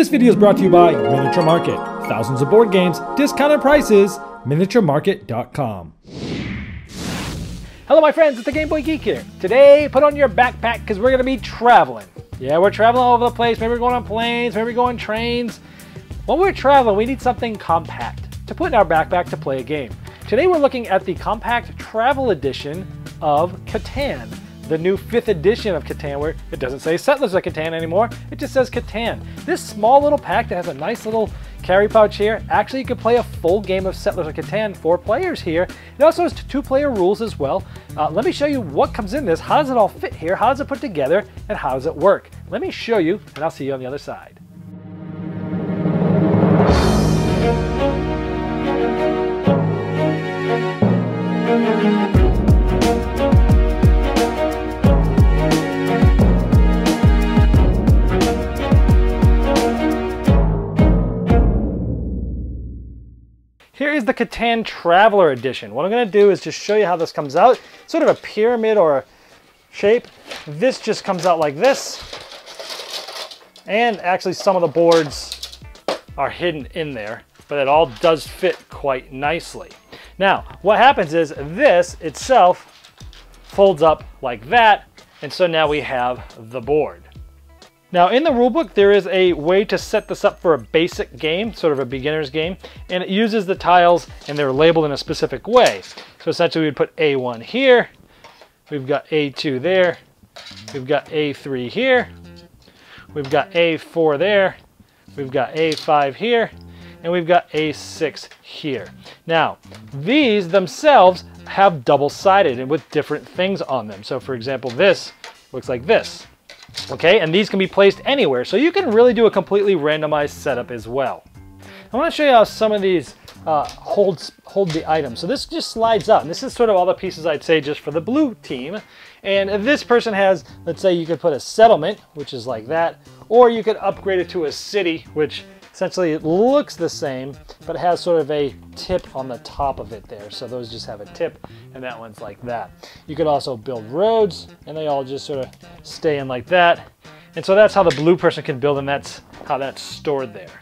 This video is brought to you by Miniature Market. Thousands of board games, discounted prices, miniaturemarket.com. Hello, my friends, it's the Game Boy Geek here. Today, put on your backpack because we're going to be traveling. Yeah, we're traveling all over the place. Maybe we're going on planes, maybe we're going trains. When we're traveling, we need something compact to put in our backpack to play a game. Today, we're looking at the compact travel edition of Catan the new fifth edition of Catan where it doesn't say Settlers of Catan anymore, it just says Catan. This small little pack that has a nice little carry pouch here, actually you can play a full game of Settlers of Catan, four players here. It also has two player rules as well. Uh, let me show you what comes in this, how does it all fit here, how does it put together, and how does it work. Let me show you, and I'll see you on the other side. Here is the Catan Traveler Edition. What I'm going to do is just show you how this comes out. Sort of a pyramid or a shape. This just comes out like this. And actually some of the boards are hidden in there, but it all does fit quite nicely. Now, what happens is this itself folds up like that, and so now we have the board. Now in the rulebook, there is a way to set this up for a basic game, sort of a beginner's game, and it uses the tiles and they're labeled in a specific way. So essentially we'd put A1 here, we've got A2 there, we've got A3 here, we've got A4 there, we've got A5 here, and we've got A6 here. Now, these themselves have double-sided and with different things on them. So for example, this looks like this. Okay, and these can be placed anywhere, so you can really do a completely randomized setup as well. I want to show you how some of these uh, holds hold the item. So this just slides up. And this is sort of all the pieces I'd say just for the blue team. And this person has, let's say you could put a settlement, which is like that, or you could upgrade it to a city, which Essentially, it looks the same, but it has sort of a tip on the top of it there. So those just have a tip, and that one's like that. You could also build roads, and they all just sort of stay in like that. And so that's how the blue person can build, and that's how that's stored there.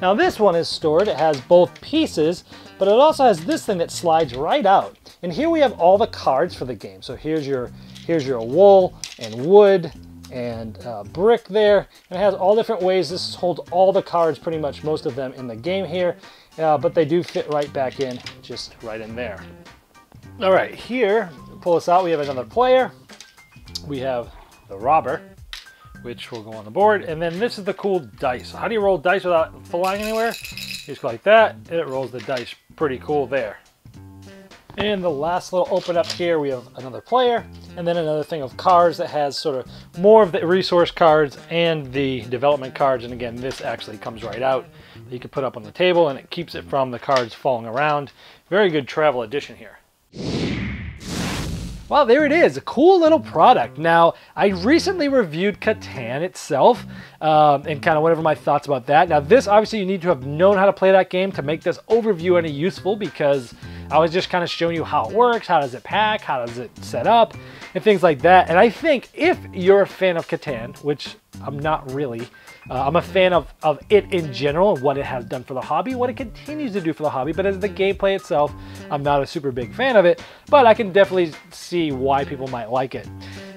Now this one is stored, it has both pieces, but it also has this thing that slides right out. And here we have all the cards for the game. So here's your, here's your wool and wood and uh, brick there. And it has all different ways. This holds all the cards, pretty much most of them in the game here, uh, but they do fit right back in, just right in there. All right, here, pull this out, we have another player. We have the robber, which will go on the board. And then this is the cool dice. How do you roll dice without flying anywhere? You just go like that, and it rolls the dice. Pretty cool there. And the last little open up here, we have another player, and then another thing of cards that has sort of more of the resource cards and the development cards. And again, this actually comes right out that you can put up on the table and it keeps it from the cards falling around. Very good travel edition here. Well, there it is, a cool little product. Now, I recently reviewed Catan itself um, and kind of whatever my thoughts about that. Now, this obviously you need to have known how to play that game to make this overview any useful because I was just kind of showing you how it works, how does it pack, how does it set up, and things like that. And I think if you're a fan of Catan, which I'm not really, uh, I'm a fan of, of it in general and what it has done for the hobby, what it continues to do for the hobby, but as the gameplay itself, I'm not a super big fan of it, but I can definitely see why people might like it.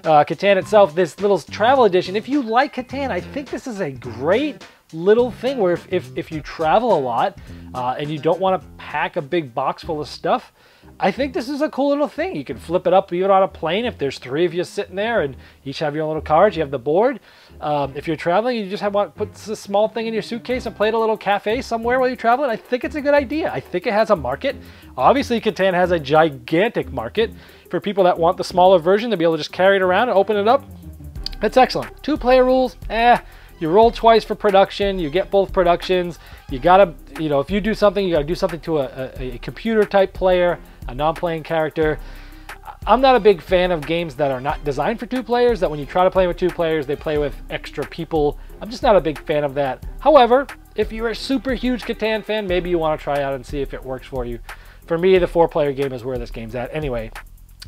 Uh, Catan itself, this little travel edition, if you like Catan, I think this is a great little thing where if, if, if you travel a lot uh, and you don't want to pack a big box full of stuff, I think this is a cool little thing. You can flip it up even on a plane if there's three of you sitting there and each have your own little cards. You have the board. Um, if you're traveling, you just have one, put this small thing in your suitcase and play at a little cafe somewhere while you're traveling. I think it's a good idea. I think it has a market. Obviously, Catan has a gigantic market for people that want the smaller version to be able to just carry it around and open it up. That's excellent. Two player rules, eh, you roll twice for production, you get both productions. You gotta, you know, if you do something, you gotta do something to a, a, a computer type player, a non-playing character. I'm not a big fan of games that are not designed for two players, that when you try to play with two players, they play with extra people. I'm just not a big fan of that. However, if you're a super huge Catan fan, maybe you want to try out and see if it works for you. For me, the four player game is where this game's at. Anyway,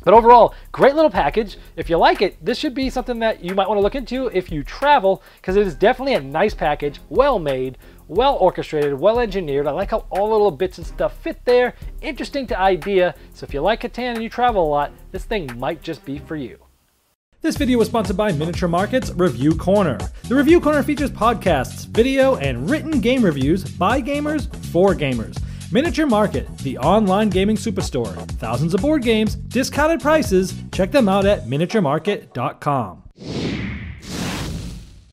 But overall, great little package. If you like it, this should be something that you might want to look into if you travel, because it is definitely a nice package, well made, well orchestrated, well engineered. I like how all the little bits and stuff fit there. Interesting to idea. So if you like Catan and you travel a lot, this thing might just be for you. This video was sponsored by Miniature Market's Review Corner. The Review Corner features podcasts, video, and written game reviews by gamers for gamers. Miniature Market, the online gaming superstore. Thousands of board games, discounted prices. Check them out at miniaturemarket.com.